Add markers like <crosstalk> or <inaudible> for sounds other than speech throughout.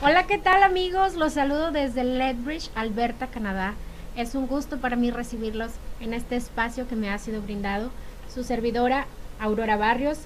Hola, ¿qué tal amigos? Los saludo desde Lethbridge, Alberta, Canadá. Es un gusto para mí recibirlos en este espacio que me ha sido brindado. Su servidora, Aurora Barrios,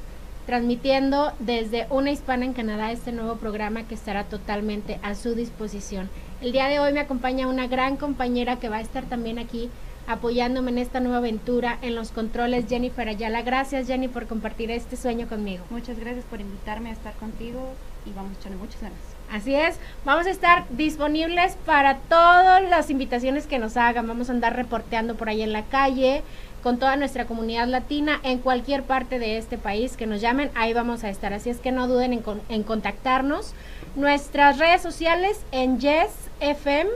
transmitiendo desde Una Hispana en Canadá este nuevo programa que estará totalmente a su disposición. El día de hoy me acompaña una gran compañera que va a estar también aquí apoyándome en esta nueva aventura en los controles, Jennifer Ayala. Gracias Jenny por compartir este sueño conmigo. Muchas gracias por invitarme a estar contigo y vamos a echarle muchas ganas. Así es, vamos a estar disponibles para todas las invitaciones que nos hagan. Vamos a andar reporteando por ahí en la calle con toda nuestra comunidad latina en cualquier parte de este país que nos llamen. Ahí vamos a estar. Así es que no duden en, contactarnos. Nuestras redes sociales en Yes FM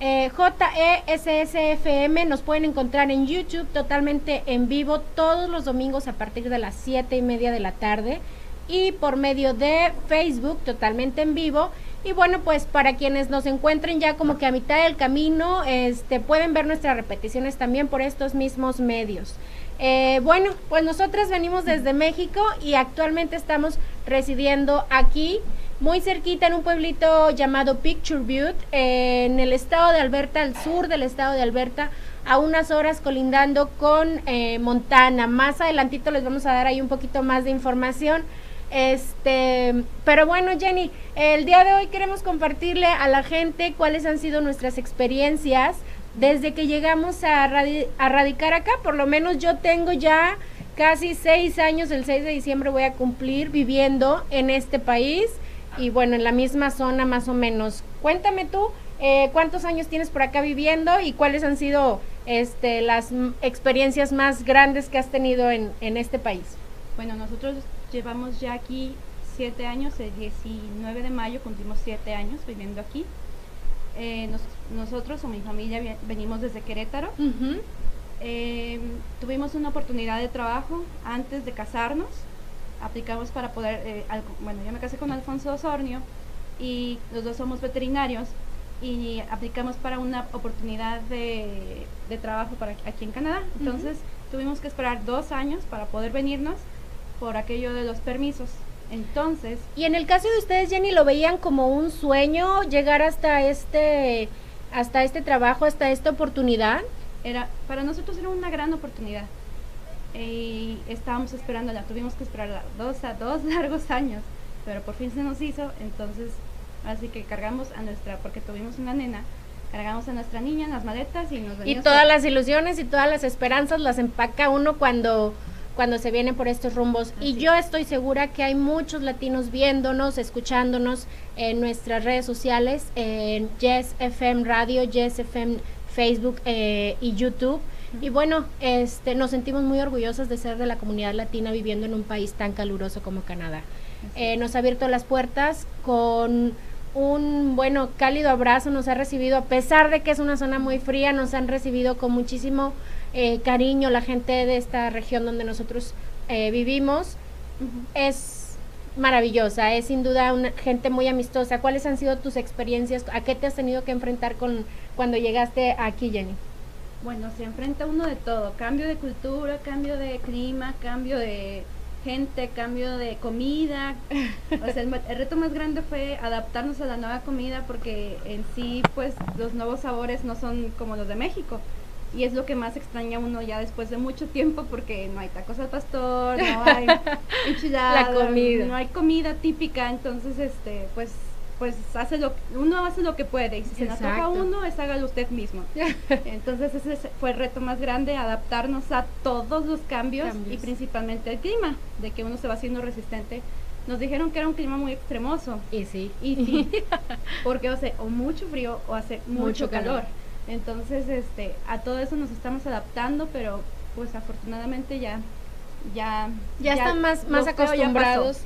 eh, JESSFM nos pueden encontrar en YouTube totalmente en vivo todos los domingos a partir de las 7 y media de la tarde y por medio de Facebook totalmente en vivo. Y bueno, pues para quienes nos encuentren ya como que a mitad del camino, este, pueden ver nuestras repeticiones también por estos mismos medios. Eh, bueno, pues nosotras venimos desde México y actualmente estamos residiendo aquí muy cerquita en un pueblito llamado Picture Butte, en el estado de Alberta, al sur del estado de Alberta, a unas horas colindando con eh, Montana. Más adelantito les vamos a dar ahí un poquito más de información. Este, pero bueno, Jenny, el día de hoy queremos compartirle a la gente cuáles han sido nuestras experiencias desde que llegamos a, radicar acá. Por lo menos yo tengo ya casi seis años, el 6 de diciembre voy a cumplir viviendo en este país y bueno, en la misma zona más o menos. Cuéntame tú, eh, ¿cuántos años tienes por acá viviendo y cuáles han sido este, las experiencias más grandes que has tenido en, en este país? Bueno, nosotros llevamos ya aquí siete años, el 19 de mayo cumplimos siete años viviendo aquí. Eh, nosotros o mi familia venimos desde Querétaro. Eh, tuvimos una oportunidad de trabajo antes de casarnos aplicamos para poder, eh, bueno, yo me casé con Alfonso Osornio y los dos somos veterinarios y aplicamos para una oportunidad de, trabajo para aquí en Canadá. Entonces tuvimos que esperar dos años para poder venirnos por aquello de los permisos. Entonces... Y en el caso de ustedes, Jenny, ¿lo veían como un sueño llegar hasta este, hasta este trabajo, hasta esta oportunidad? Era, para nosotros era una gran oportunidad y estábamos esperándola, tuvimos que esperar dos, a dos <laughs> largos años, pero por fin se nos hizo, entonces así que cargamos a nuestra, porque tuvimos una nena, cargamos a nuestra niña en las maletas y nos Y todas las ilusiones y todas las esperanzas las empaca uno cuando cuando se viene por estos rumbos. y yo estoy segura que hay muchos latinos viéndonos, escuchándonos en nuestras redes sociales, en Yes FM Radio, Yes FM Facebook eh, y YouTube. Y bueno, este, nos sentimos muy orgullosos de ser de la comunidad latina viviendo en un país tan caluroso como Canadá. Eh, nos ha abierto las puertas con un bueno cálido abrazo, nos ha recibido, a pesar de que es una zona muy fría, nos han recibido con muchísimo eh, cariño la gente de esta región donde nosotros eh, vivimos. Es maravillosa, es sin duda una gente muy amistosa. ¿Cuáles han sido tus experiencias? ¿A qué te has tenido que enfrentar con cuando llegaste aquí, Jenny? Bueno, se enfrenta uno de todo, cambio de cultura, cambio de clima, cambio de gente, cambio de comida. O sea, el, reto más grande fue adaptarnos a la nueva comida porque en sí, pues, los nuevos sabores no son como los de México. Y es lo que más extraña uno ya después de mucho tiempo porque no hay tacos al pastor, no <laughs> hay enchiladas, no hay comida típica, entonces, este, pues, pues hace lo uno hace lo que puede y si se le toca a uno es hágalo usted mismo. <laughs> Entonces ese fue el reto más grande adaptarnos a todos los cambios, y principalmente el clima de que uno se va haciendo resistente. Nos dijeron que era un clima muy extremoso. Y sí. Y sí <laughs> porque hace o mucho frío o hace mucho, calor. Entonces este a todo eso nos estamos adaptando pero pues afortunadamente ya ya ya, están más más acostumbrados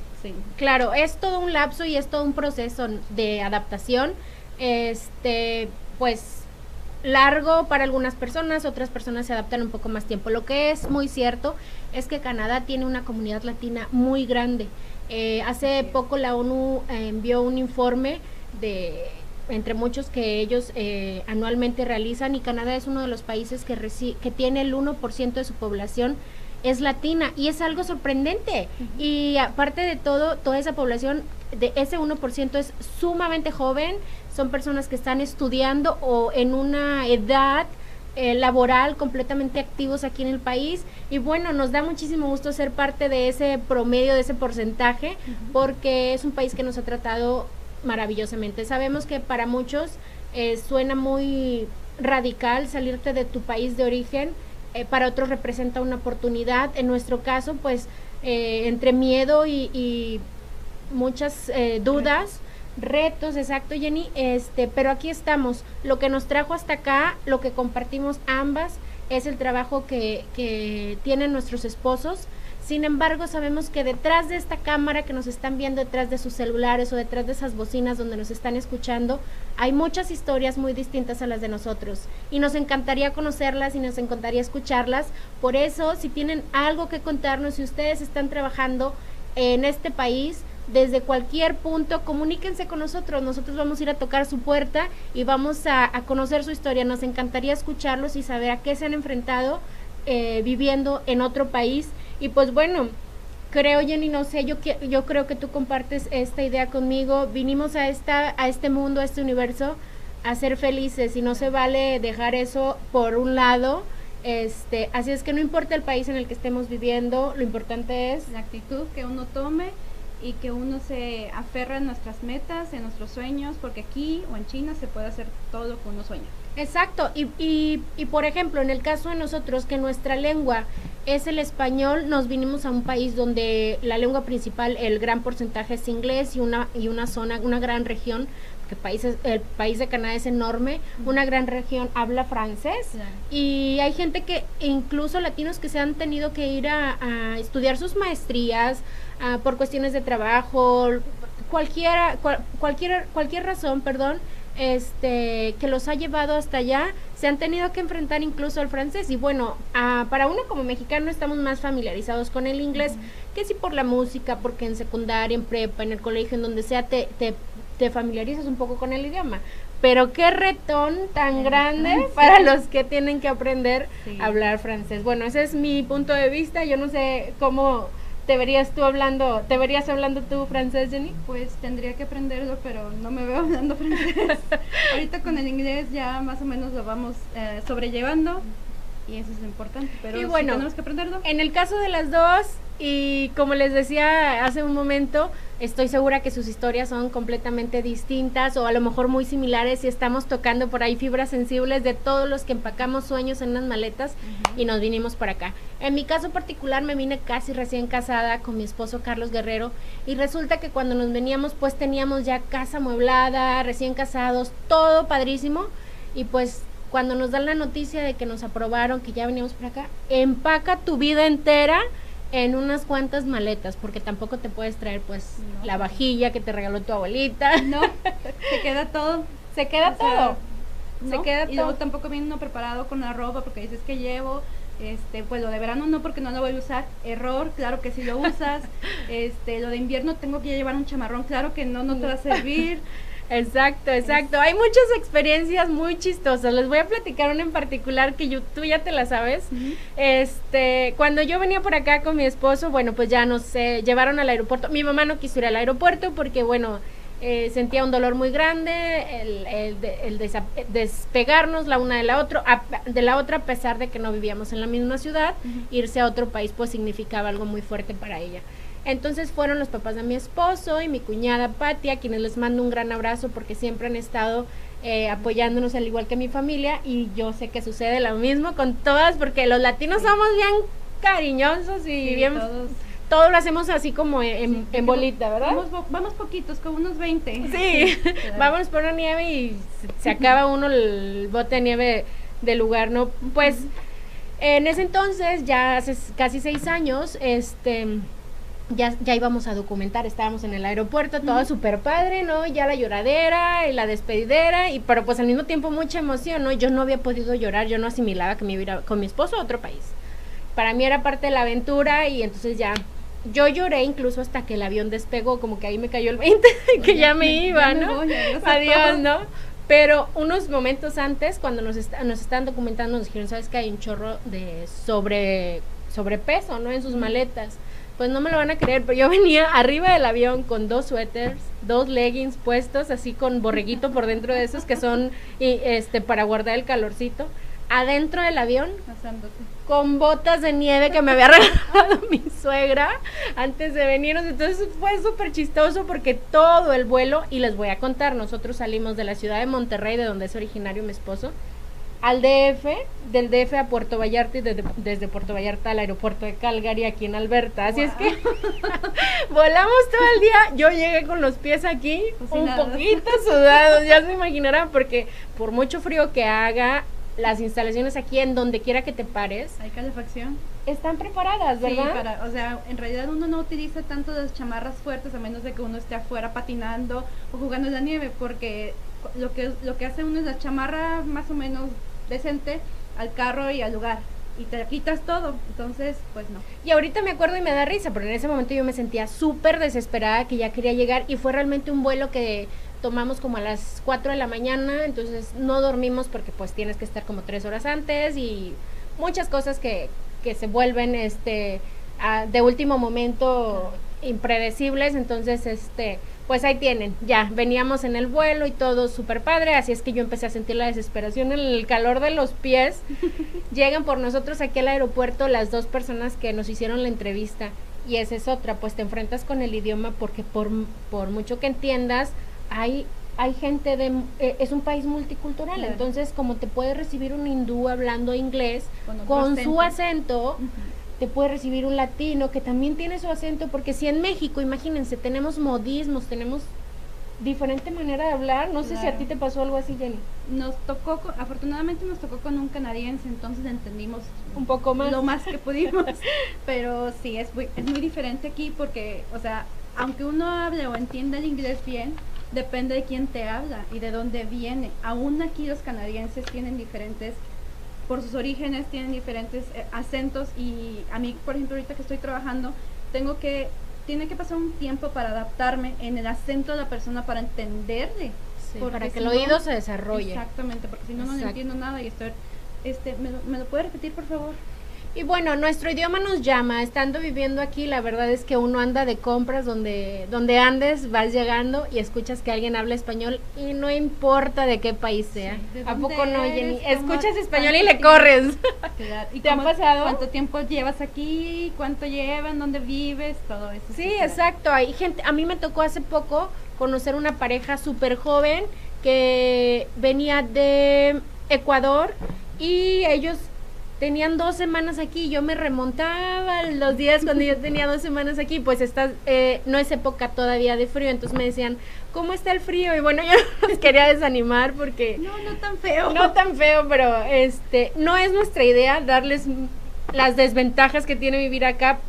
Claro, es todo un lapso y es todo un proceso de adaptación. Este, pues largo para algunas personas, otras personas se adaptan un poco más tiempo. Lo que es muy cierto es que Canadá tiene una comunidad latina muy grande. Eh, hace poco la ONU envió un informe de entre muchos que ellos eh, anualmente realizan y Canadá es uno de los países que, que tiene el 1% de su población es latina y es algo sorprendente. Y aparte de todo, toda esa población de ese 1% es sumamente joven, son personas que están estudiando o en una edad eh, laboral completamente activos aquí en el país. Y bueno, nos da muchísimo gusto ser parte de ese promedio, de ese porcentaje, porque es un país que nos ha tratado maravillosamente. Sabemos que para muchos eh, suena muy radical salirte de tu país de origen, eh, para otros representa una oportunidad. En nuestro caso, pues, eh, entre miedo y, muchas eh, dudas, retos, exacto, Jenny, este, pero aquí estamos. Lo que nos trajo hasta acá, lo que compartimos ambas, es el trabajo que, que tienen nuestros esposos sin embargo, sabemos que detrás de esta cámara que nos están viendo, detrás de sus celulares o detrás de esas bocinas donde nos están escuchando, hay muchas historias muy distintas a las de nosotros. Y nos encantaría conocerlas y nos encantaría escucharlas. Por eso, si tienen algo que contarnos, si ustedes están trabajando en este país, desde cualquier punto, comuníquense con nosotros. Nosotros vamos a ir a tocar su puerta y vamos a, conocer su historia. Nos encantaría escucharlos y saber a qué se han enfrentado eh, viviendo en otro país y pues bueno, creo Jenny, no sé, yo, yo creo que tú compartes esta idea conmigo. Vinimos a, esta, a este mundo, a este universo, a ser felices y no se vale dejar eso por un lado. Este, así es que no importa el país en el que estemos viviendo, lo importante es la actitud que uno tome y que uno se aferra a nuestras metas, en nuestros sueños, porque aquí o en China se puede hacer todo lo que uno sueña. Exacto, y, y, y, por ejemplo, en el caso de nosotros, que nuestra lengua es el español, nos vinimos a un país donde la lengua principal, el gran porcentaje es inglés y una, y una zona, una gran región, que países, el país de Canadá es enorme, una gran región habla francés y hay gente que, incluso latinos que se han tenido que ir a, estudiar sus maestrías por cuestiones de trabajo, cualquiera, cualquier, cualquier razón, perdón, este, que los ha llevado hasta allá, se han tenido que enfrentar incluso al francés. Y bueno, para uno como mexicano estamos más familiarizados con el inglés, que si por la música, porque en secundaria, en prepa, en el colegio, en donde sea, te, te, te familiarizas un poco con el idioma. Pero qué retón tan grande para los que tienen que aprender a hablar francés. Bueno, ese es mi punto de vista. Yo no sé cómo ¿Te verías tú hablando, te verías hablando tú francés, Jenny? Pues tendría que aprenderlo, pero no me veo <laughs> hablando francés. <laughs> Ahorita con el inglés ya más o menos lo vamos eh, sobrellevando y eso es lo importante, pero bueno, tenemos que aprenderlo. En el caso de las dos, y como les decía hace un momento, estoy segura que sus historias son completamente distintas o a lo mejor muy similares y estamos tocando por ahí fibras sensibles de todos los que empacamos sueños en unas maletas y nos vinimos para acá. En mi caso particular me vine casi recién casada con mi esposo Carlos Guerrero y resulta que cuando nos veníamos pues teníamos ya casa amueblada, recién casados, todo padrísimo y pues cuando nos dan la noticia de que nos aprobaron, que ya veníamos para acá, empaca tu vida entera en unas cuantas maletas, porque tampoco te puedes traer pues la vajilla que te regaló tu abuelita. No, se queda todo. Se queda todo. Se queda y luego tampoco viene uno preparado con la ropa porque dices que llevo, este, pues lo de verano no porque no lo voy a usar, error, claro que si lo usas, <laughs> este, lo de invierno tengo que llevar un chamarrón, claro que no, no te va a servir. <laughs> Exacto, exacto. Hay muchas experiencias muy chistosas. Les voy a platicar una en particular que yo, tú ya te la sabes. Este, cuando yo venía por acá con mi esposo, bueno, pues ya nos sé, llevaron al aeropuerto. Mi mamá no quiso ir al aeropuerto porque, bueno, eh, sentía un dolor muy grande, el, el, despegarnos la una de la, otra, de la otra, a pesar de que no vivíamos en la misma ciudad, irse a otro país pues significaba algo muy fuerte para ella. Entonces fueron los papás de mi esposo y mi cuñada Patia, quienes les mando un gran abrazo porque siempre han estado eh, apoyándonos al igual que mi familia y yo sé que sucede lo mismo con todas porque los latinos somos bien cariñosos y bien... Todos. Todo lo hacemos así como en, bolita, ¿verdad? Vamos, poquitos, como unos 20. Sí, <laughs> <laughs> vamos por una nieve y se, <laughs> acaba uno el bote de nieve del lugar, ¿no? Pues en ese entonces, ya hace casi seis años, este ya, ya íbamos a documentar, estábamos en el aeropuerto, todo súper padre, ¿no? Ya la lloradera y la despedidera, y pero pues al mismo tiempo mucha emoción, ¿no? Yo no había podido llorar, yo no asimilaba que me iba con mi esposo a otro país. Para mí era parte de la aventura y entonces ya, yo lloré incluso hasta que el avión despegó, como que ahí me cayó el 20, <laughs> que ya, me iba, ¿no? Adiós, ¿no? Pero unos momentos antes, cuando nos, nos estaban documentando, nos dijeron, ¿sabes que hay un chorro de sobre sobrepeso, ¿no? En sus maletas. Pues no me lo van a creer, pero yo venía arriba del avión con dos suéteres, dos leggings puestos, así con borreguito por dentro de esos que son y, este para guardar el calorcito adentro del avión con botas de nieve que me había <laughs> regalado mi suegra antes de venirnos. Entonces fue súper chistoso porque todo el vuelo, y les voy a contar, nosotros salimos de la ciudad de Monterrey, de donde es originario mi esposo, al DF, del DF a Puerto Vallarta y desde, Puerto Vallarta al aeropuerto de Calgary aquí en Alberta. Así es que <laughs> volamos todo el día. Yo llegué con los pies aquí un poquito sudados, ya se imaginarán, porque por mucho frío que haga, las instalaciones aquí en donde quiera que te pares. Hay calefacción. Están preparadas, ¿verdad? Sí, para, o sea, en realidad uno no utiliza tanto las chamarras fuertes a menos de que uno esté afuera patinando o jugando en la nieve, porque lo que, lo que hace uno es la chamarra más o menos decente al carro y al lugar y te quitas todo. Entonces, pues no. Y ahorita me acuerdo y me da risa, porque en ese momento yo me sentía súper desesperada que ya quería llegar y fue realmente un vuelo que tomamos como a las 4 de la mañana, entonces no dormimos porque pues tienes que estar como tres horas antes y muchas cosas que, que se vuelven este de último momento impredecibles, entonces este pues ahí tienen, ya, veníamos en el vuelo y todo súper padre, así es que yo empecé a sentir la desesperación en el calor de los pies. <laughs> Llegan por nosotros aquí al aeropuerto las dos personas que nos hicieron la entrevista y esa es otra, pues te enfrentas con el idioma porque por, por mucho que entiendas, hay hay gente de eh, es un país multicultural entonces como te puede recibir un hindú hablando inglés con, su acento te puede recibir un latino que también tiene su acento porque si en México imagínense tenemos modismos tenemos diferente manera de hablar no sé si a ti te pasó algo así Jenny. Nos tocó afortunadamente nos tocó con un canadiense entonces entendimos un poco más. lo más que <laughs> pudimos pero sí es muy, es muy diferente aquí porque o sea aunque uno hable o entienda el inglés bien depende de quién te habla y de dónde viene. Aún aquí los canadienses tienen diferentes, por sus orígenes, tienen diferentes eh, acentos y a mí, por ejemplo, ahorita que estoy trabajando, tengo que, tiene que pasar un tiempo para adaptarme en el acento de la persona para entenderle. para que el oído se desarrolle. Exactamente, porque si no, no entiendo nada y estoy, este, ¿me lo, ¿me lo puede repetir, por favor? Y bueno, nuestro idioma nos llama, estando viviendo aquí, la verdad es que uno anda de compras donde, donde andes, vas llegando y escuchas que alguien habla español y no importa de qué país sea. ¿A poco no, Jenny? Escuchas español y le corres. <laughs> ¿Y te ha pasado? ¿Cuánto tiempo llevas aquí? ¿Cuánto llevan? ¿Dónde vives? Todo eso. Sí, exacto. Hay gente, a mí me tocó hace poco conocer una pareja súper joven que venía de Ecuador y ellos tenían dos semanas aquí, yo me remontaba los días cuando yo tenía dos semanas aquí, pues está, eh, no es época todavía de frío, entonces me decían, ¿cómo está el frío? Y bueno, <laughs> yo les quería desanimar porque... No, no tan feo. No tan feo, pero este, no es nuestra idea darles las desventajas que tiene vivir acá,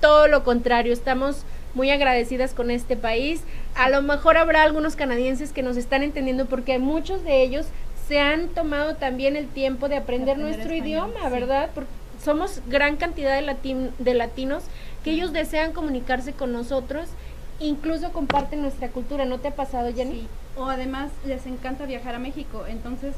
todo lo contrario, estamos muy agradecidas con este país. A lo mejor habrá algunos canadienses que nos están entendiendo porque muchos de ellos se han tomado también el tiempo de aprender, nuestro idioma, ¿verdad? Porque somos gran cantidad de, de latinos que ellos desean comunicarse con nosotros, incluso comparten nuestra cultura. ¿No te ha pasado, Jenny? Sí. O además les encanta viajar a México, entonces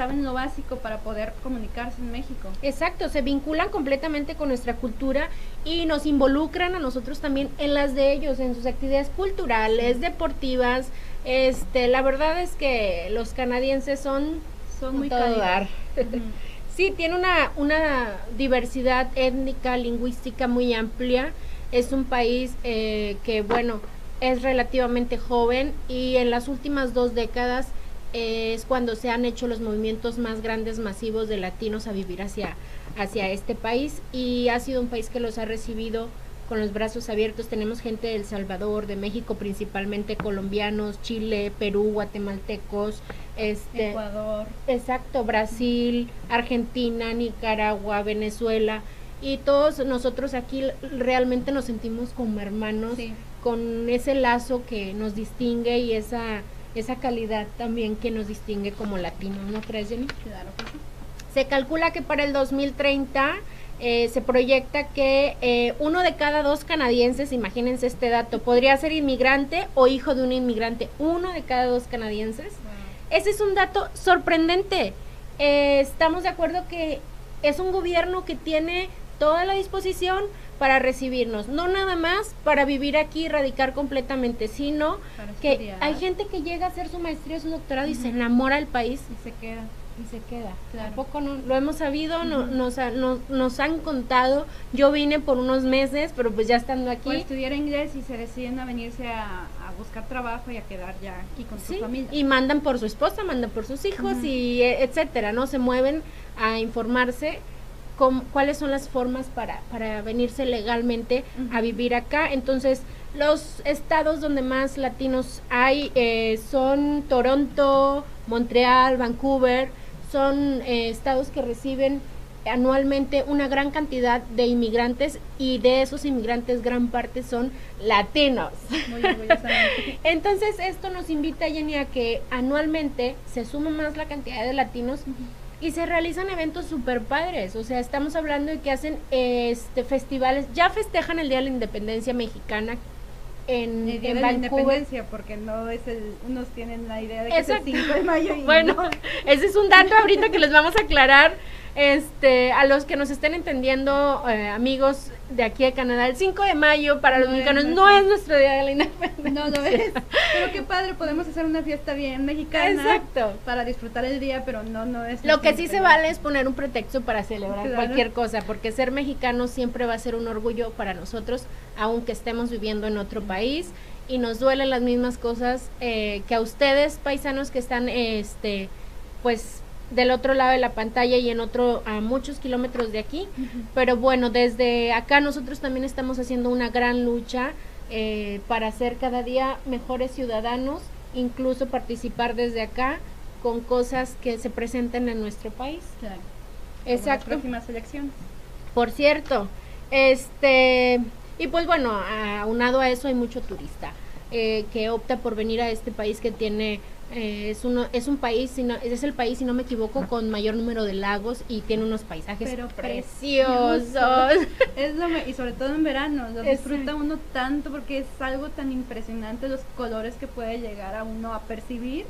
saben lo básico para poder comunicarse en México. Exacto, se vinculan completamente con nuestra cultura y nos involucran a nosotros también en las de ellos, en sus actividades culturales, deportivas, este, la verdad es que los canadienses son, son muy todo <laughs> sí, tiene una, una diversidad étnica, lingüística muy amplia. Es un país eh, que, bueno, es relativamente joven y en las últimas dos décadas es cuando se han hecho los movimientos más grandes, masivos de latinos a vivir hacia, hacia este país y ha sido un país que los ha recibido con los brazos abiertos. Tenemos gente de El Salvador, de México principalmente, colombianos, Chile, Perú, guatemaltecos, este, Ecuador. Exacto, Brasil, Argentina, Nicaragua, Venezuela. Y todos nosotros aquí realmente nos sentimos como hermanos, con ese lazo que nos distingue y esa, esa calidad también que nos distingue como latinos, ¿no crees, Jenny? Claro que sí. Se calcula que para el 2030 eh, se proyecta que eh, uno de cada dos canadienses, imagínense este dato, podría ser inmigrante o hijo de un inmigrante. Uno de cada dos canadienses. Ese es un dato sorprendente. Eh, estamos de acuerdo que es un gobierno que tiene toda la disposición para recibirnos, no nada más para vivir aquí y radicar completamente, sino que hay gente que llega a hacer su maestría, su doctorado y se enamora del país y se queda y se queda. Tampoco no, lo hemos sabido, no, nos, nos, han contado. Yo vine por unos meses, pero pues ya estando aquí. estudiar inglés y se deciden a venirse a, buscar trabajo y a quedar ya aquí con su familia. Y mandan por su esposa, mandan por sus hijos y e, etcétera, ¿no? Se mueven a informarse cuáles son las formas para, para venirse legalmente a vivir acá. Entonces, los estados donde más latinos hay eh, son Toronto, Montreal, Vancouver, son eh, estados que reciben anualmente una gran cantidad de inmigrantes y de esos inmigrantes gran parte son latinos. Muy <laughs> Entonces esto nos invita, Jenny, a que anualmente se sume más la cantidad de latinos y se realizan eventos super padres. O sea, estamos hablando de que hacen este festivales, ya festejan el Día de la Independencia Mexicana en, en la independencia, porque no es el, unos tienen la idea de que es el 5 de mayo. Y <laughs> bueno, ese es un dato ahorita que les vamos a aclarar este, a los que nos estén entendiendo, eh, amigos de aquí de Canadá, el 5 de mayo para los mexicanos no es nuestro día de la independencia. No lo es. Pero qué padre, podemos hacer una fiesta bien mexicana. Exacto. Para disfrutar el día, pero no, no es. Lo que sí se vale es poner un pretexto para celebrar cualquier cosa, porque ser mexicano siempre va a ser un orgullo para nosotros, aunque estemos viviendo en otro país y nos duelen las mismas cosas eh, que a ustedes, paisanos que están, este, pues del otro lado de la pantalla y en otro a muchos kilómetros de aquí. Pero bueno, desde acá nosotros también estamos haciendo una gran lucha eh, para ser cada día mejores ciudadanos, incluso participar desde acá con cosas que se presenten en nuestro país. Claro. Exacto. Como las próximas elecciones. Por cierto, este y pues bueno, aunado a eso hay mucho turista eh, que opta por venir a este país que tiene eh, es, uno, es un país, si es el país, si no me equivoco, con mayor número de lagos y tiene unos paisajes preciosos. Es lo y sobre todo en verano, lo disfruta uno tanto porque es algo tan impresionante los colores que puede llegar a uno a percibir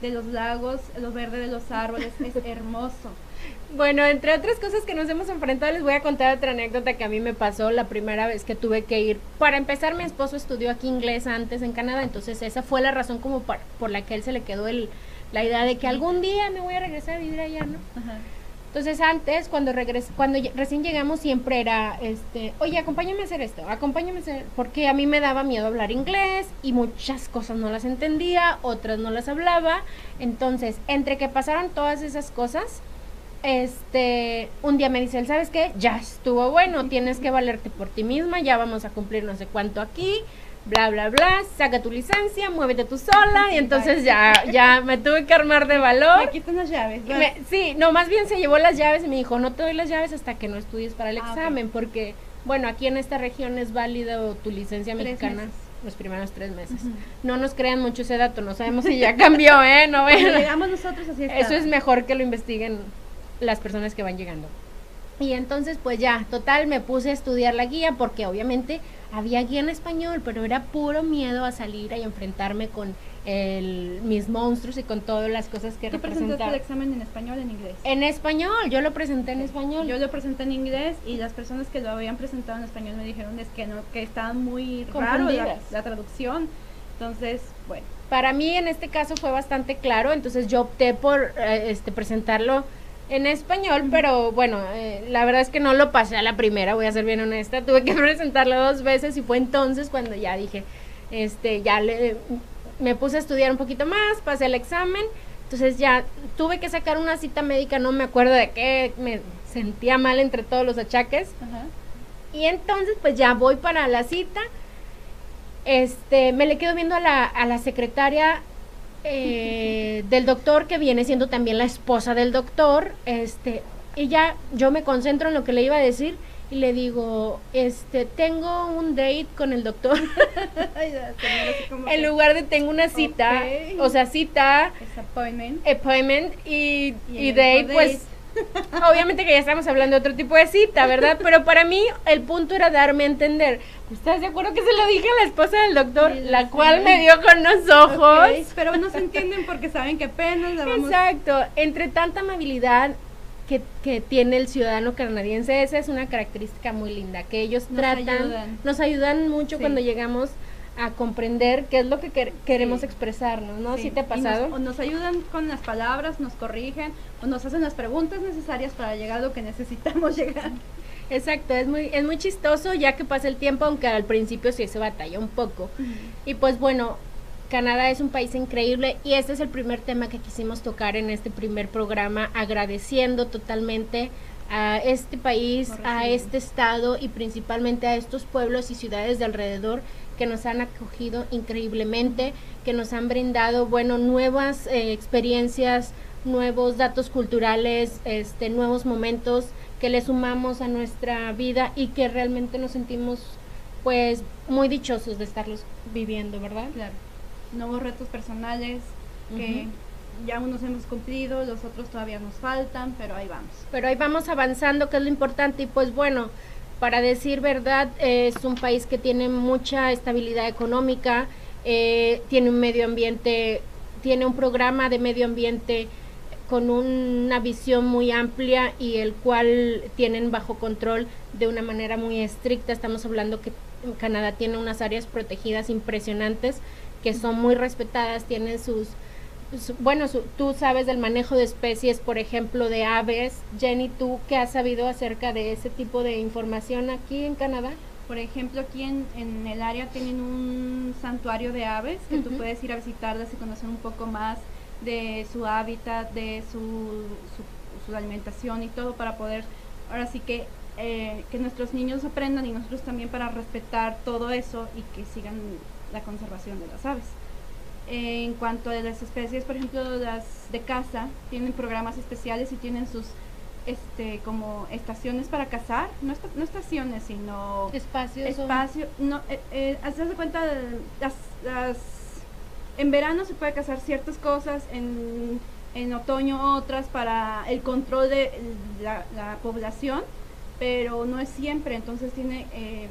de los lagos, los verdes de los árboles, es <laughs> hermoso. Bueno, entre otras cosas que nos hemos enfrentado, les voy a contar otra anécdota que a mí me pasó la primera vez que tuve que ir. Para empezar, mi esposo estudió aquí inglés antes en Canadá, entonces esa fue la razón como por la que él se le quedó el, la idea de que algún día me voy a regresar a vivir allá, ¿no? Entonces antes, cuando regresé, cuando recién llegamos, siempre era, este, oye, acompáñame a hacer esto, acompáñame a hacer, porque a mí me daba miedo hablar inglés y muchas cosas no las entendía, otras no las hablaba. Entonces, entre que pasaron todas esas cosas, este, un día me dice ¿sabes qué? Ya estuvo bueno, tienes que valerte por ti misma, ya vamos a cumplir no sé cuánto aquí, bla, bla, bla, saca tu licencia, muévete tú sola, y entonces ya, ya me tuve que armar de valor. Me quitan las llaves. sí, no, más bien se llevó las llaves y me dijo, no te doy las llaves hasta que no estudies para el ah, examen, porque, bueno, aquí en esta región es válido tu licencia mexicana los primeros tres meses. No nos crean mucho ese dato, no sabemos si ya <laughs> cambió, ¿eh? No llegamos nosotros así Eso es mejor que lo investiguen las personas que van llegando. Y entonces pues ya, total, me puse a estudiar la guía porque obviamente había guía en español, pero era puro miedo a salir y enfrentarme con el, mis monstruos y con todas las cosas que ¿Tú presentaste el examen en español o en inglés? En español, yo lo presenté en español. Yo lo presenté en inglés y las personas que lo habían presentado en español me dijeron es que no, que estaban muy raro la, la traducción. Entonces, bueno. Para mí en este caso fue bastante claro, entonces yo opté por eh, este presentarlo en español, pero bueno, eh, la verdad es que no lo pasé a la primera, voy a ser bien honesta, tuve que <laughs> presentarlo dos veces y fue entonces cuando ya dije, este, ya le, me puse a estudiar un poquito más, pasé el examen, entonces ya tuve que sacar una cita médica, no me acuerdo de qué, me sentía mal entre todos los achaques, y entonces pues ya voy para la cita, este, me le quedo viendo a la, a la secretaria eh, del doctor que viene siendo también la esposa del doctor, este, y ya yo me concentro en lo que le iba a decir y le digo, este, tengo un date con el doctor. <laughs> en lugar de tengo una cita, o sea, cita, appointment, appointment y, y, date, pues <laughs> Obviamente que ya estamos hablando de otro tipo de cita, ¿verdad? Pero para mí el punto era darme a entender. ¿Estás de acuerdo que se lo dije a la esposa del doctor? la cual me dio con los ojos. pero no se entienden porque saben que apenas Exacto. Entre tanta amabilidad que, tiene el ciudadano canadiense. Esa es una característica muy linda, que ellos tratan, nos ayudan mucho cuando llegamos a comprender qué es lo que queremos expresarnos, ¿no? Sí. te ha pasado? Nos, o nos ayudan con las palabras, nos corrigen, o nos hacen las preguntas necesarias para llegar a lo que necesitamos <laughs> llegar. Exacto, es muy, es muy chistoso ya que pasa el tiempo, aunque al principio sí se batalla un poco. Y pues bueno, Canadá es un país increíble y este es el primer tema que quisimos tocar en este primer programa, agradeciendo totalmente a este país, a este estado y principalmente a estos pueblos y ciudades de alrededor que nos han acogido increíblemente, que nos han brindado, bueno, nuevas eh, experiencias, nuevos datos culturales, este, nuevos momentos que le sumamos a nuestra vida y que realmente nos sentimos pues muy dichosos de estarlos viviendo, ¿verdad? Claro nuevos retos personales que ya unos hemos cumplido, los otros todavía nos faltan, pero ahí vamos. Pero ahí vamos avanzando, que es lo importante, y pues bueno, para decir verdad, es un país que tiene mucha estabilidad económica, eh, tiene un medio ambiente, tiene un programa de medio ambiente con una visión muy amplia y el cual tienen bajo control de una manera muy estricta. Estamos hablando que Canadá tiene unas áreas protegidas impresionantes que son muy respetadas, tienen sus, bueno, tú sabes del manejo de especies, por ejemplo, de aves. Jenny, ¿tú qué has sabido acerca de ese tipo de información aquí en Canadá? Por ejemplo, aquí en, en el área tienen un santuario de aves que tú puedes ir a visitarlas y conocer un poco más de su hábitat, de su, su, su alimentación y todo para poder, ahora sí que eh, que nuestros niños aprendan y nosotros también para respetar todo eso y que sigan la conservación de las aves. En cuanto a las especies, por ejemplo, las de caza, tienen programas especiales y tienen sus este como estaciones para cazar, no, no estaciones, sino espacios. Espacio, no, eh, eh cuenta, las, las, en verano se puede cazar ciertas cosas, en, en otoño otras para el control de la, la población, pero no es siempre, entonces tiene... Eh,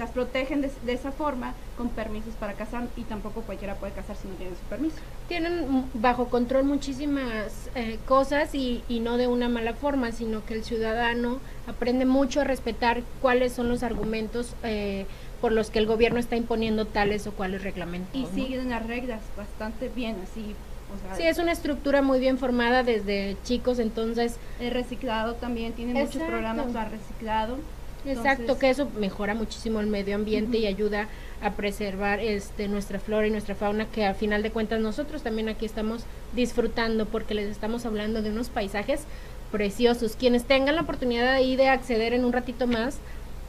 las protegen de, esa forma con permisos para cazar y tampoco cualquiera puede cazar si no tiene su permiso. Tienen bajo control muchísimas eh, cosas y, y, no de una mala forma, sino que el ciudadano aprende mucho a respetar cuáles son los argumentos eh, por los que el gobierno está imponiendo tales o cuales reglamentos. Y siguen las reglas bastante bien, así sí, es una estructura muy bien formada desde chicos, entonces... El reciclado también, tiene muchos programas para reciclado. Exacto, que eso mejora muchísimo el medio ambiente y ayuda a preservar este nuestra flora y nuestra fauna que al final de cuentas nosotros también aquí estamos disfrutando porque les estamos hablando de unos paisajes preciosos. Quienes tengan la oportunidad ahí de acceder en un ratito más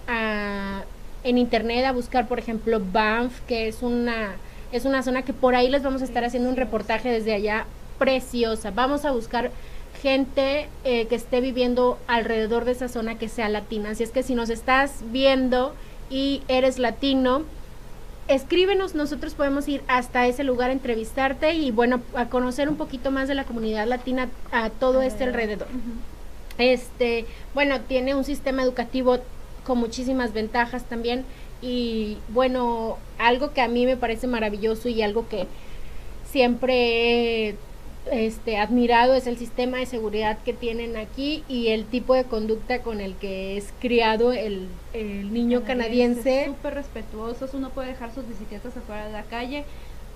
a, en internet a buscar, por ejemplo, Banff, que es una es una zona que por ahí les vamos a estar haciendo un reportaje desde allá preciosa. Vamos a buscar gente eh, que esté viviendo alrededor de esa zona que sea latina. Así es que si nos estás viendo y eres latino, escríbenos, nosotros podemos ir hasta ese lugar a entrevistarte y bueno, a conocer un poquito más de la comunidad latina a todo este alrededor. Este, bueno, tiene un sistema educativo con muchísimas ventajas también y bueno, algo que a mí me parece maravilloso y algo que siempre he este, admirado es el sistema de seguridad que tienen aquí y el tipo de conducta con el que es criado el, niño canadiense. Súper respetuosos, uno puede dejar sus bicicletas afuera de la calle.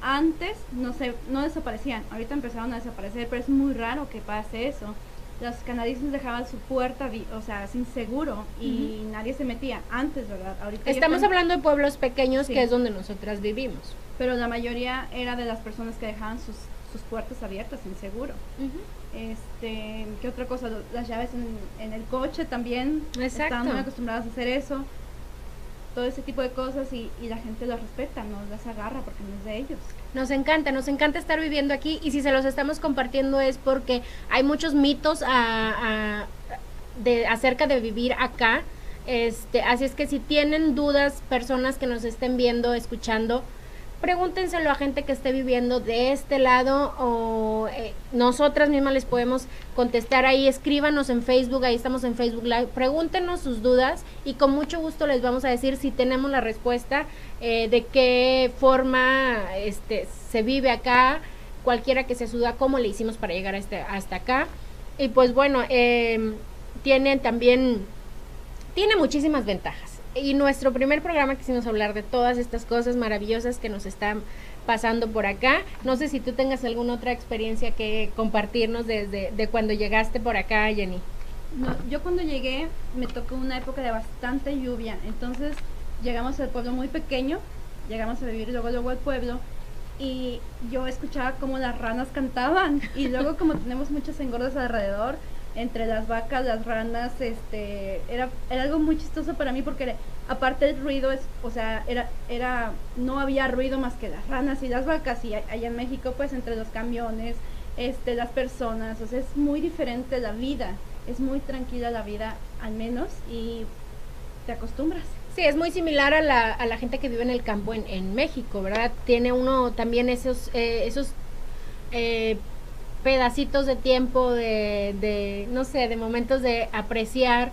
Antes no, se, no desaparecían, ahorita empezaron a desaparecer, pero es muy raro que pase eso. Los canadienses dejaban su puerta, o sea, sin seguro y nadie se metía antes, ¿verdad? Ahorita Estamos hablando de pueblos pequeños que es donde nosotras vivimos. Pero la mayoría era de las personas que dejaban sus sus puertas abiertas sin seguro. Este, ¿qué otra cosa? Las llaves en, el coche también. Están muy acostumbradas a hacer eso. Todo ese tipo de cosas y, la gente las respeta, no las agarra porque no es de ellos. Nos encanta, nos encanta estar viviendo aquí y si se los estamos compartiendo es porque hay muchos mitos de, acerca de vivir acá. Este, así es que si tienen dudas, personas que nos estén viendo, escuchando, pregúntenselo a gente que esté viviendo de este lado o eh, nosotras mismas les podemos contestar ahí, escríbanos en Facebook, ahí estamos en Facebook Live, pregúntenos sus dudas y con mucho gusto les vamos a decir si tenemos la respuesta eh, de qué forma este se vive acá, cualquiera que se suda, cómo le hicimos para llegar este, hasta acá. y pues bueno, eh, tiene también, tiene muchísimas ventajas. Y nuestro primer programa quisimos hablar de todas estas cosas maravillosas que nos están pasando por acá. No sé si tú tengas alguna otra experiencia que compartirnos desde de cuando llegaste por acá, Jenny. No, yo cuando llegué me tocó una época de bastante lluvia, entonces llegamos al pueblo muy pequeño, llegamos a vivir luego luego al pueblo y yo escuchaba como las ranas cantaban y luego como tenemos muchos engordos alrededor, entre las vacas, las ranas, este, era, era algo muy chistoso para mí porque aparte el ruido es, o sea, era, era, no había ruido más que las ranas y las vacas y allá en México pues entre los camiones, este, las personas, o sea, es muy diferente la vida, es muy tranquila la vida al menos y te acostumbras. Sí, es muy similar a la, a la gente que vive en el campo en, en México, ¿verdad? Tiene uno también esos, eh, esos eh, pedacitos de tiempo, de, de, no sé, de momentos de apreciar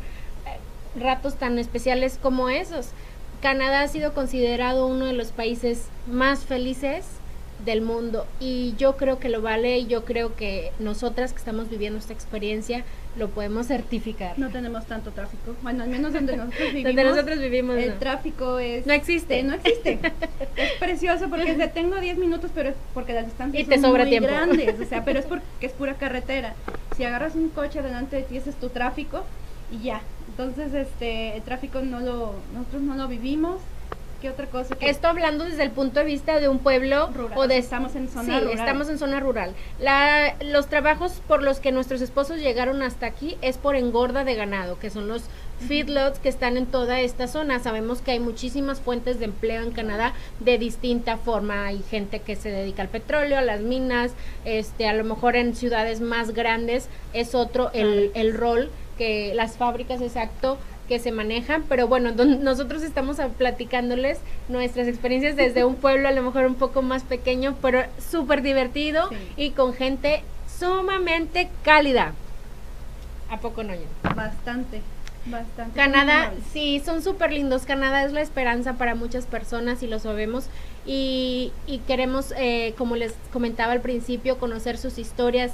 eh, ratos tan especiales como esos. Canadá ha sido considerado uno de los países más felices del mundo y yo creo que lo vale y yo creo que nosotras que estamos viviendo esta experiencia lo podemos certificar. No tenemos tanto tráfico. Bueno, al menos donde nosotros <laughs> vivimos. donde nosotros vivimos. El no. tráfico es. No existe. No existe. <laughs> es precioso porque te tengo 10 minutos, pero es porque las distancias y te son sobra muy tiempo. grandes. O sea, <laughs> pero es porque es pura carretera. Si agarras un coche delante de ti, ese es tu tráfico y ya. Entonces, este, el tráfico no lo, nosotros no lo vivimos. ¿Qué otra cosa? Que Esto hablando desde el punto de vista de un pueblo Rural, o de estamos en zona sí, rural. estamos en zona rural. La, los trabajos por los que nuestros esposos llegaron hasta aquí es por engorda de ganado, que son los feedlots que están en toda esta zona. Sabemos que hay muchísimas fuentes de empleo en Canadá de distinta forma. Hay gente que se dedica al petróleo, a las minas, este, a lo mejor en ciudades más grandes es otro el, el rol que las fábricas exacto que se manejan, pero bueno, don- nosotros estamos a- platicándoles nuestras experiencias desde un pueblo a lo mejor un poco más pequeño, pero súper divertido Sí. y con gente sumamente cálida. ¿A poco no? Bastante, bastante. Canadá, sí, son súper lindos. Canadá es la esperanza para muchas personas y lo sabemos. Y, y queremos, eh, como les comentaba al principio, conocer sus historias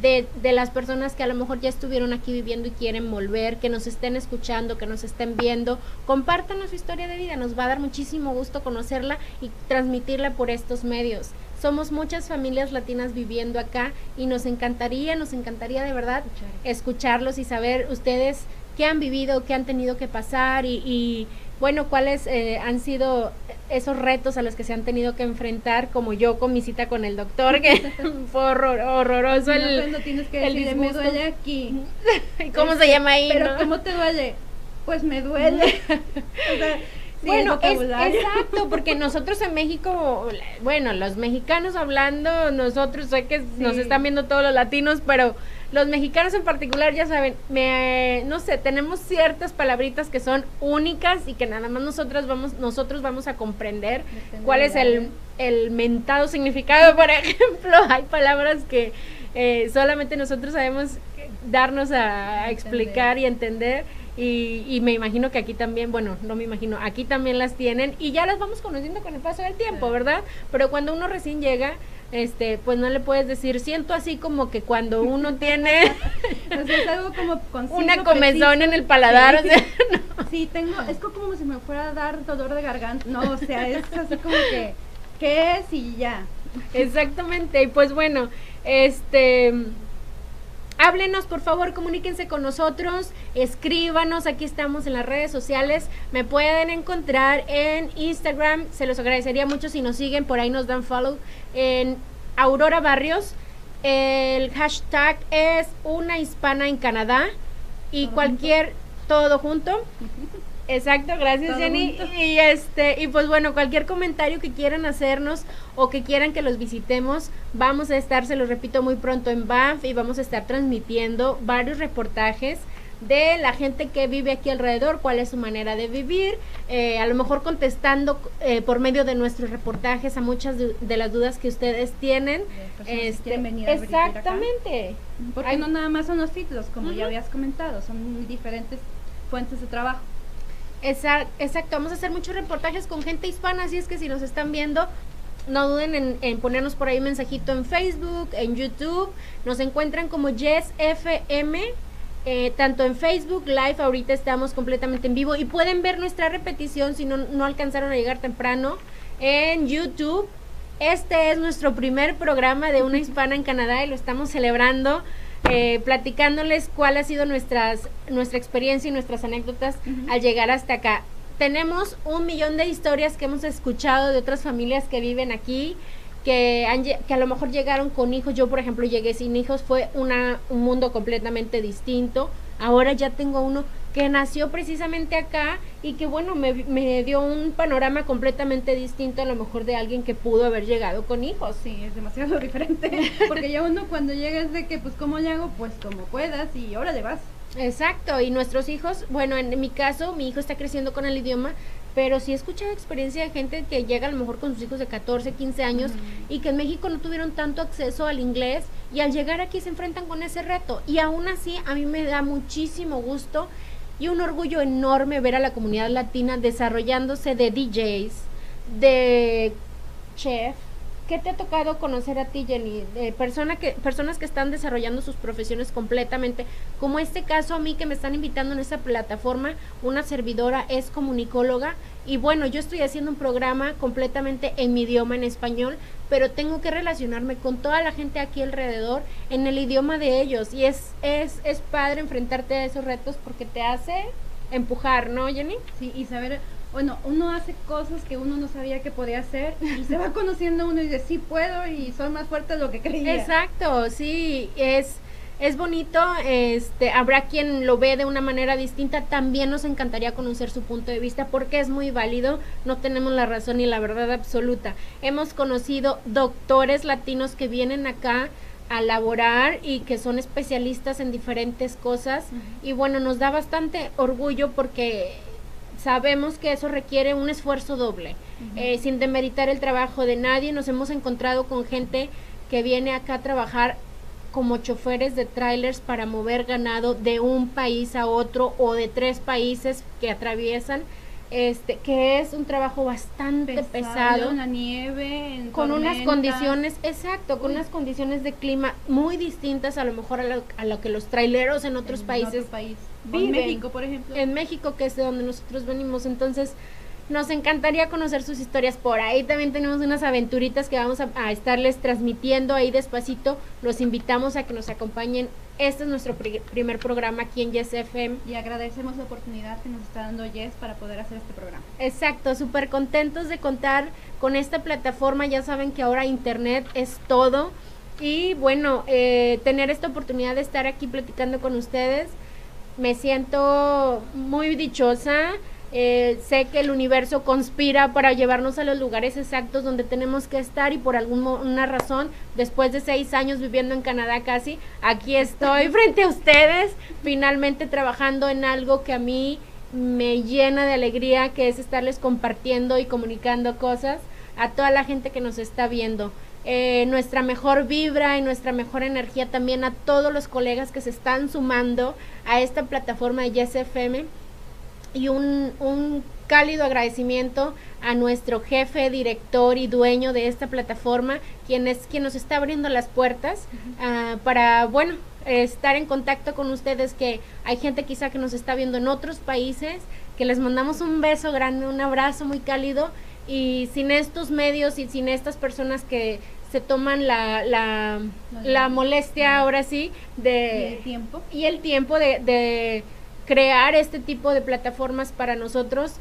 de, de las personas que a lo mejor ya estuvieron aquí viviendo y quieren volver, que nos estén escuchando, que nos estén viendo. Compártanos su historia de vida, nos va a dar muchísimo gusto conocerla y transmitirla por estos medios. Somos muchas familias latinas viviendo acá y nos encantaría, nos encantaría de verdad escucharlos y saber ustedes qué han vivido, qué han tenido que pasar y, y, bueno, cuáles eh, han sido esos retos a los que se han tenido que enfrentar, como yo con mi cita con el doctor, que <laughs> fue horror- horroroso. No, el... pues, no tienes que el decir, me duele aquí. <laughs> ¿Cómo Este, se llama ahí? Pero no? ¿cómo te duele? Pues me duele. <laughs> o sea, sí, bueno, es, exacto, porque nosotros en México, bueno, los mexicanos hablando, nosotros sé que nos están viendo todos los latinos, pero los mexicanos en particular, ya saben, me, no sé, tenemos ciertas palabritas que son únicas y que nada más nosotros vamos, nosotros vamos a comprender Depende cuál es el, el mentado significado. <laughs> Por ejemplo, hay palabras que eh, solamente nosotros sabemos darnos a, a explicar y entender. Y, y me imagino que aquí también, bueno, no me imagino, aquí también las tienen y ya las vamos conociendo con el paso del tiempo. ¿verdad? Pero cuando uno recién llega, este, pues no le puedes decir, siento así como que cuando uno <laughs> tiene O sea, es algo como <laughs> una comezón preciso. en el paladar, Sí. o sea, <laughs> Sí, tengo, es co- como si me fuera a dar dolor de garganta. No, o sea, es así como que, ¿qué es? Y ya. Exactamente, y pues bueno, este háblenos por favor, comuníquense con nosotros, escríbanos, aquí estamos en las redes sociales, me pueden encontrar en Instagram, se los agradecería mucho si nos siguen, por ahí nos dan follow, en Aurora Barrios, el hashtag es una hispana en Canadá y Todo cualquier, todo junto, <laughs> Exacto, gracias Todo Jenny. junto. Y este, y pues bueno, cualquier comentario que quieran hacernos o que quieran que los visitemos, vamos a estar, se los repito, muy pronto en Banff y vamos a estar transmitiendo varios reportajes de la gente que vive aquí alrededor, cuál es su manera de vivir, eh, a lo mejor contestando eh, por medio de nuestros reportajes a muchas de, de las dudas que ustedes tienen. que Este, quieren venir a vivir acá. exactamente. Porque no nada más son los títulos, como ya habías comentado, son muy diferentes fuentes de trabajo. Exacto, vamos a hacer muchos reportajes con gente hispana, así es que si nos están viendo, no duden en, en, ponernos por ahí un mensajito en Facebook, en YouTube. Nos encuentran como Yes FM. Eh, tanto en Facebook Live, ahorita estamos completamente en vivo y pueden ver nuestra repetición si no, no alcanzaron a llegar temprano en YouTube. Este es nuestro primer programa de una hispana en Canadá y lo estamos celebrando. Eh, platicándoles cuál ha sido nuestras, nuestra experiencia y nuestras anécdotas al llegar hasta acá. Tenemos un millón de historias que hemos escuchado de otras familias que viven aquí, que, han, que a lo mejor llegaron con hijos. Yo, por ejemplo, llegué sin hijos, fue una, un mundo completamente distinto. Ahora ya tengo uno que nació precisamente acá y que bueno, me, me, dio un panorama completamente distinto a lo mejor de alguien que pudo haber llegado con hijos. Sí, es demasiado <laughs> diferente, porque ya uno cuando llega es de que pues cómo le hago, pues como puedas y ahora le vas. Exacto, y nuestros hijos, bueno, en mi caso, mi hijo está creciendo con el idioma, pero sí he escuchado experiencia de gente que llega a lo mejor con sus hijos de 14, 15 años y que en México no tuvieron tanto acceso al inglés y al llegar aquí se enfrentan con ese reto. Y aún así a mí me da muchísimo gusto y un orgullo enorme ver a la comunidad latina desarrollándose de DJs, de chef. ¿Qué te ha tocado conocer a ti, Jenny? Persona que, personas que están desarrollando sus profesiones completamente, como este caso a mí que me están invitando en esa plataforma, una servidora es comunicóloga y bueno, yo estoy haciendo un programa completamente en mi idioma, en español, pero tengo que relacionarme con toda la gente aquí alrededor en el idioma de ellos. Y es, es, es padre enfrentarte a esos retos porque te hace empujar, ¿no, Jenny? Sí, y saber, bueno, uno hace cosas que uno no sabía que podía hacer y se va conociendo uno y dice, sí puedo y soy más fuerte de lo que creía. Exacto, sí, es es bonito, este, habrá quien lo ve de una manera distinta, también nos encantaría conocer su punto de vista porque es muy válido, no tenemos la razón ni la verdad absoluta. Hemos conocido doctores latinos que vienen acá a laborar y que son especialistas en diferentes cosas y bueno, nos da bastante orgullo porque sabemos que eso requiere un esfuerzo doble. Eh, sin demeritar el trabajo de nadie, nos hemos encontrado con gente que viene acá a trabajar como choferes de trailers para mover ganado de un país a otro o de tres países que atraviesan este que es un trabajo bastante pesado, la nieve con unas condiciones exacto con unas condiciones de clima muy distintas a lo mejor a lo, a lo que los traileros en otros países en México por ejemplo. En México que es de donde nosotros venimos. Entonces nos encantaría conocer sus historias por ahí. También tenemos unas aventuritas que vamos a, estarles transmitiendo ahí despacito. Los invitamos a que nos acompañen. Este es nuestro primer programa aquí en Yes FM. Y agradecemos la oportunidad que nos está dando Yes para poder hacer este programa. Exacto, súper contentos de contar con esta plataforma. Ya saben que ahora Internet es todo. Y bueno, eh, tener esta oportunidad de estar aquí platicando con ustedes, me siento muy dichosa eh, sé que el universo conspira para llevarnos a los lugares exactos donde tenemos que estar y por alguna razón, después de seis años viviendo en Canadá casi, aquí estoy <laughs> frente a ustedes, finalmente trabajando en algo que a mí me llena de alegría, que es estarles compartiendo y comunicando cosas a toda la gente que nos está viendo. Eh, nuestra mejor vibra y nuestra mejor energía también a todos los colegas que se están sumando a esta plataforma de YesFM y un, un cálido agradecimiento a nuestro jefe, director y dueño de esta plataforma, quien es quien nos está abriendo las puertas uh, para, bueno, estar en contacto con ustedes, que hay gente quizá que nos está viendo en otros países, que les mandamos un beso grande, un abrazo muy cálido y sin estos medios y sin estas personas que se toman la, la, la molestia ahora sí de... ¿Y el tiempo? Y el tiempo de, de crear este tipo de plataformas para nosotros,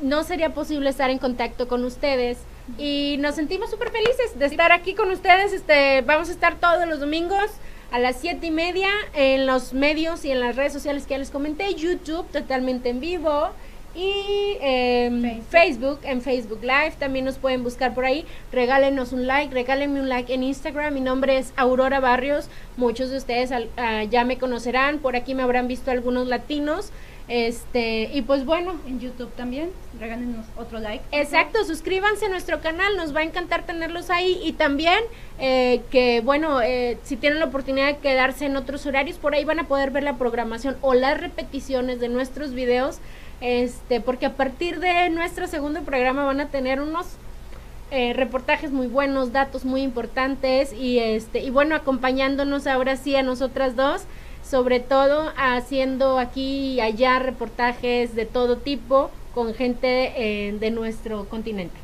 no sería posible estar en contacto con ustedes. Y nos sentimos súper felices de estar aquí con ustedes. Este, vamos a estar todos los domingos a las siete y media en los medios y en las redes sociales que ya les comenté, YouTube totalmente en vivo, y eh, Facebook. en Facebook Live, también nos pueden buscar por ahí. Regálenos un like, regálenme un like en Instagram. Mi nombre es Aurora Barrios. Muchos de ustedes uh, ya me conocerán, por aquí me habrán visto algunos latinos. Este, y pues bueno. En YouTube también, regálenos otro like. Exacto, suscríbanse a nuestro canal, nos va a encantar tenerlos ahí. Y también eh, que, bueno, eh, si tienen la oportunidad de quedarse en otros horarios, por ahí van a poder ver la programación o las repeticiones de nuestros videos este, porque a partir de nuestro segundo programa van a tener unos eh, reportajes muy buenos, datos muy importantes y este y bueno acompañándonos ahora sí a nosotras dos, sobre todo haciendo aquí y allá reportajes de todo tipo con gente eh, de nuestro continente.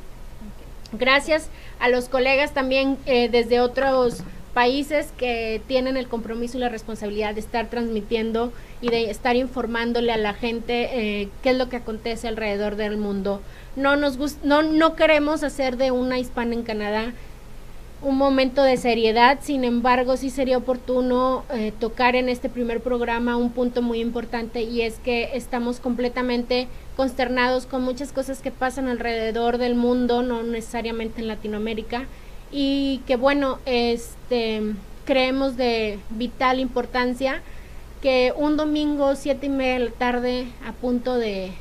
Gracias a los colegas también eh, desde otros países que tienen el compromiso y la responsabilidad de estar transmitiendo y de estar informándole a la gente eh, qué es lo que acontece alrededor del mundo. No nos no, no queremos hacer de una hispana en Canadá un momento de seriedad, sin embargo sí sería oportuno eh, tocar en este primer programa un punto muy importante y es que estamos completamente consternados con muchas cosas que pasan alrededor del mundo, no necesariamente en Latinoamérica, y que bueno, este creemos de vital importancia que un domingo siete y media de la tarde a punto de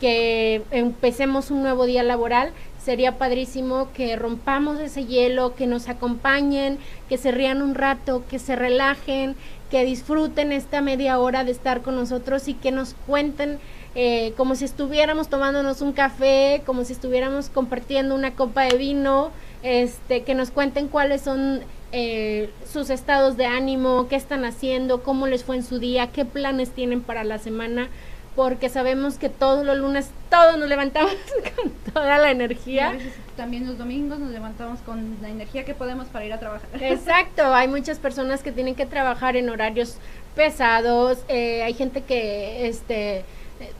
que empecemos un nuevo día laboral sería padrísimo que rompamos ese hielo, que nos acompañen, que se rían un rato, que se relajen, que disfruten esta media hora de estar con nosotros y que nos cuenten eh, como si estuviéramos tomándonos un café, como si estuviéramos compartiendo una copa de vino, este, que nos cuenten cuáles son eh, sus estados de ánimo, qué están haciendo, cómo les fue en su día, qué planes tienen para la semana, porque sabemos que todos los lunes todos nos levantamos <laughs> con toda la energía. también los domingos nos levantamos con la energía que podemos para ir a trabajar. <laughs> Exacto, hay muchas personas que tienen que trabajar en horarios pesados, eh, hay gente que este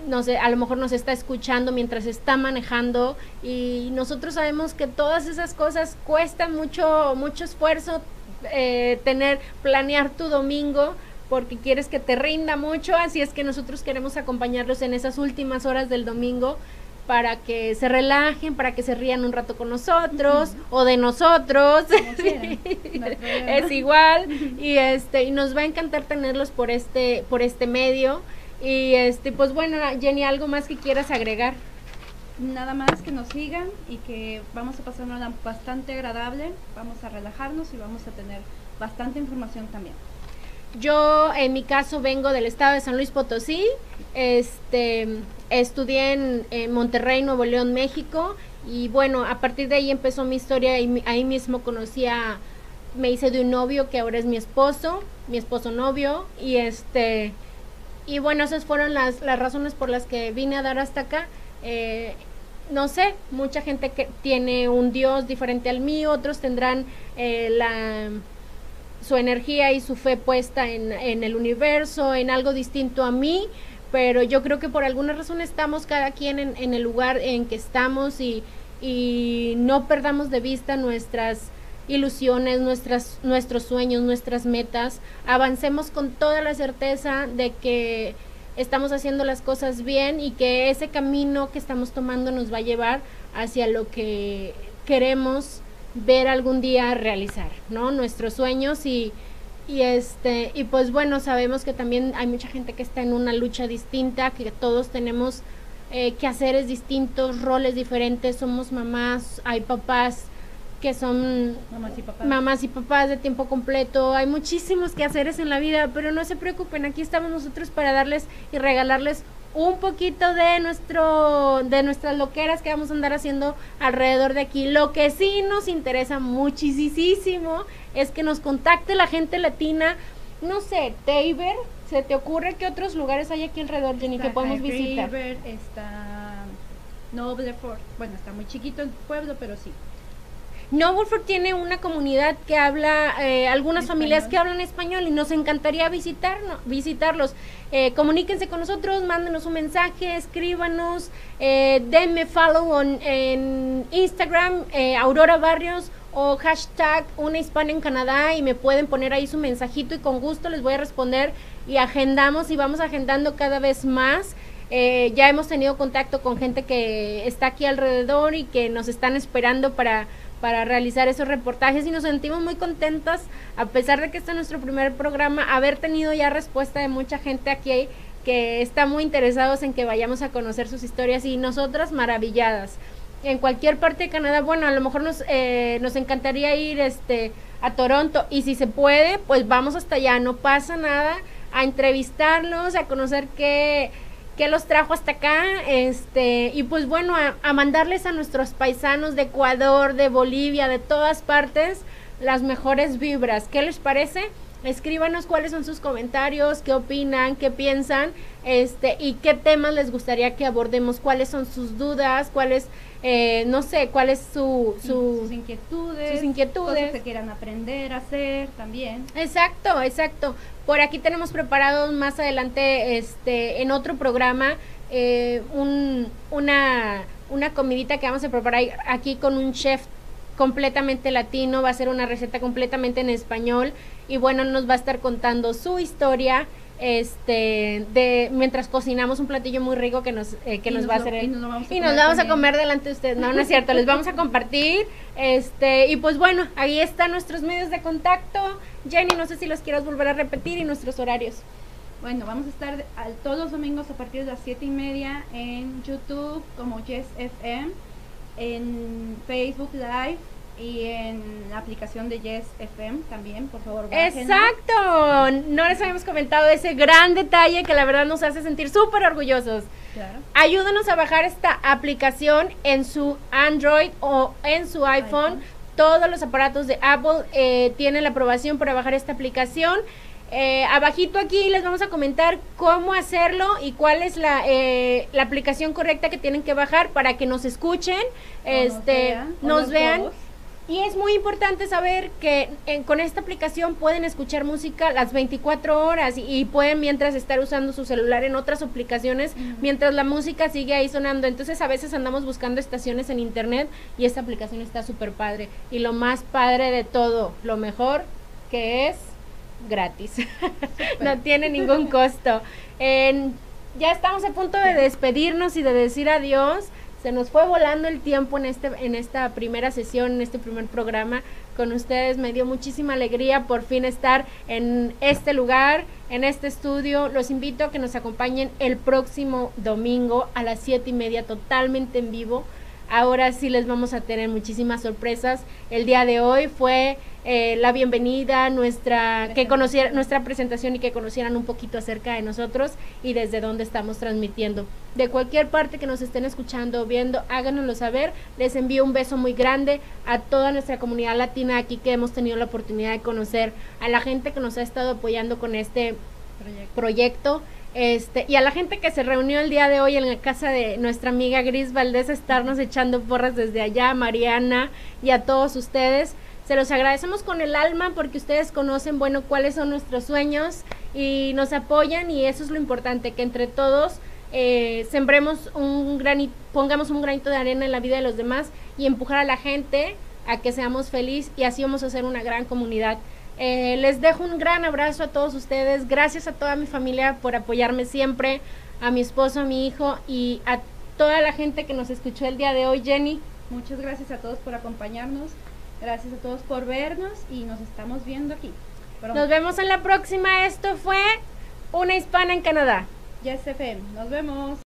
no sé, a lo mejor nos está escuchando mientras está manejando y nosotros sabemos que todas esas cosas cuestan mucho, mucho esfuerzo eh, tener, planear tu domingo porque quieres que te rinda mucho, así es que nosotros queremos acompañarlos en esas últimas horas del domingo para que se relajen, para que se rían un rato con nosotros o de nosotros. <laughs> es igual <laughs> y este y nos va a encantar tenerlos por este por este medio. Y este, pues bueno, Jenny, ¿algo más que quieras agregar? Nada más que nos sigan y que vamos a pasar una bastante agradable, vamos a relajarnos y vamos a tener bastante información también. Yo en mi caso vengo del estado de San Luis Potosí, este, estudié en, Monterrey, Nuevo León, México. Y bueno, a partir de ahí empezó mi historia. Y ahí mismo conocí a, me hice de un novio que ahora es mi esposo, mi esposo novio. Y este y bueno, esas fueron las, las razones por las que vine a dar hasta acá. Eh, no sé, mucha gente que tiene un Dios diferente al mío, otros tendrán eh, la, su energía y su fe puesta en, en, el universo, en algo distinto a mí, pero yo creo que por alguna razón estamos cada quien en, en el lugar en que estamos y, y no perdamos de vista nuestras ilusiones, nuestras, nuestros sueños, nuestras metas, avancemos con toda la certeza de que estamos haciendo las cosas bien y que ese camino que estamos tomando nos va a llevar hacia lo que queremos ver algún día realizar, ¿no? Nuestros sueños y, y este y pues bueno, sabemos que también hay mucha gente que está en una lucha distinta, que todos tenemos eh, quehaceres distintos, roles diferentes, somos mamás, hay papás, que son mamás y, papás. de tiempo completo. Hay muchísimos quehaceres en la vida, pero no se preocupen, aquí estamos nosotros para darles y regalarles un poquito de nuestro de nuestras loqueras que vamos a andar haciendo alrededor de aquí. Lo que sí nos interesa muchísimo es que nos contacte la gente latina. No sé, Tabor, ¿se te ocurre que otros lugares hay aquí alrededor, Jenny, que podemos visitar? está Noblefort, bueno, está muy chiquito el pueblo, pero sí. Wolford tiene una comunidad que habla, eh, algunas familias que hablan español y nos encantaría visitarnos, visitarlos. Eh, comuníquense con nosotros, mándenos un mensaje, escríbanos, eh, denme follow en Instagram, Aurora Barrios o hashtag una hispana en Canadá y me pueden poner ahí su mensajito y con gusto les voy a responder y agendamos y vamos agendando cada vez más. ya hemos tenido contacto con gente que está aquí alrededor y que nos están esperando para para realizar esos reportajes y nos sentimos muy contentos, a pesar de que este es nuestro primer programa, haber tenido ya respuesta de mucha gente aquí que está muy interesados en que vayamos a conocer sus historias y nosotras maravilladas. En cualquier parte de Canadá, bueno, a lo mejor nos, eh, nos encantaría ir este, a Toronto y si se puede, pues vamos hasta allá, no pasa nada, a entrevistarlos, a conocer qué qué los trajo hasta acá, este, y pues bueno, a, a mandarles a nuestros paisanos de Ecuador, de Bolivia, de todas partes, las mejores vibras. ¿Qué les parece? Escríbanos cuáles son sus comentarios, qué opinan, qué piensan, este, y qué temas les gustaría que abordemos, cuáles son sus dudas, cuáles, eh, no sé, cuál es su, su sus inquietudes, sus inquietudes. cosas que quieran aprender a hacer también. Exacto, exacto. Por aquí tenemos preparados más adelante, este, en otro programa, eh, un, una, una comidita que vamos a preparar aquí con un chef completamente latino, va a ser una receta completamente en español y bueno, nos va a estar contando su historia este de mientras cocinamos un platillo muy rico que nos eh, que Y nos nos va a hacer y nos lo vamos a y comer nos vamos a también. comer delante de ustedes no no es cierto les vamos a compartir este y pues bueno ahí están nuestros medios de contacto. Jenny no sé si los quieras volver a repetir y nuestros horarios. Bueno, vamos a estar al- todos los domingos a partir de las 7 y media en YouTube como Yes FM, en Facebook Live y en la aplicación de Yes FM también, por favor. bájenla. exacto no les habíamos comentado ese gran detalle que la verdad nos hace sentir súper orgullosos Claro. Ayúdanos a bajar esta aplicación en su Android o en su iPhone. iPhone. Todos los aparatos de Apple eh, tienen la aprobación para bajar esta aplicación. Eh, abajito aquí les vamos a comentar cómo hacerlo y cuál es la, eh, la aplicación correcta que tienen que bajar para que nos escuchen, O nos este, vean, nos vean. Y es muy importante saber que en- con esta aplicación pueden escuchar música las 24 horas y, y pueden mientras estar usando su celular en otras aplicaciones, mientras la música sigue ahí sonando. Entonces a veces andamos buscando estaciones en internet y esta aplicación está súper padre. Y lo más padre de todo, lo mejor que es gratis. <laughs> no tiene ningún costo. En- ya estamos a punto de despedirnos y de decir adiós. Se nos fue volando el tiempo en este en esta primera sesión, en este primer programa con ustedes. Me dio muchísima alegría por fin estar en este lugar, en este estudio. Los invito a que nos acompañen el próximo domingo a las siete y media, totalmente en vivo. Ahora sí les vamos a tener muchísimas sorpresas. El día de hoy fue eh, la bienvenida, nuestra que conociera, nuestra presentación y que conocieran un poquito acerca de nosotros y desde dónde estamos transmitiendo. De cualquier parte que nos estén escuchando o viendo, háganoslo saber. Les envío un beso muy grande a toda nuestra comunidad latina aquí que hemos tenido la oportunidad de conocer, a la gente que nos ha estado apoyando con este Proyecto. proyecto. Este, y a la gente que se reunió el día de hoy en la casa de nuestra amiga Gris Valdés, estarnos echando porras desde allá, a Mariana y a todos ustedes. Se los agradecemos con el alma porque ustedes conocen, bueno, cuáles son nuestros sueños y nos apoyan y eso es lo importante, que entre todos eh, sembremos un granito, pongamos un granito de arena en la vida de los demás y empujar a la gente a que seamos felices y así vamos a ser una gran comunidad. Eh, les dejo un gran abrazo a todos ustedes. Gracias a toda mi familia por apoyarme siempre, a mi esposo, a mi hijo y a toda la gente que nos escuchó el día de hoy. Jenny, Muchas gracias a todos por acompañarnos. Gracias a todos por vernos y nos estamos viendo aquí. Pronto. nos vemos en la próxima. Esto fue Una Hispana en Canadá. Yes FM. Nos vemos.